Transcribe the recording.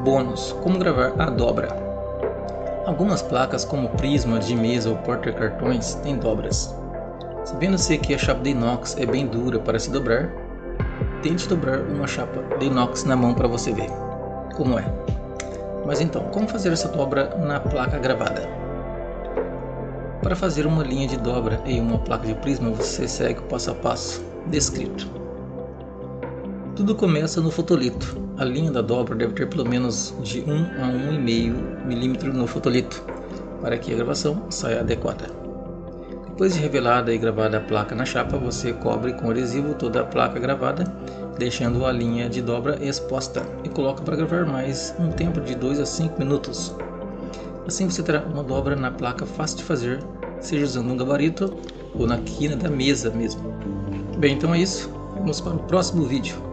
Bônus: Como gravar a dobra. Algumas placas, como prisma de mesa ou porta-cartões, têm dobras. Sabendo-se que a chapa de inox é bem dura para se dobrar, tente dobrar uma chapa de inox na mão para você ver como é. Mas então, como fazer essa dobra na placa gravada? Para fazer uma linha de dobra em uma placa de prisma, você segue o passo a passo descrito. Tudo começa no fotolito. A linha da dobra deve ter pelo menos de 1 a 1,5 mm no fotolito, para que a gravação saia adequada. Depois de revelada e gravada a placa na chapa, você cobre com adesivo toda a placa gravada, deixando a linha de dobra exposta e coloca para gravar mais um tempo de 2 a 5 minutos. Assim você terá uma dobra na placa fácil de fazer, seja usando um gabarito ou na quina da mesa mesmo. Bem, então é isso. Vamos para o próximo vídeo.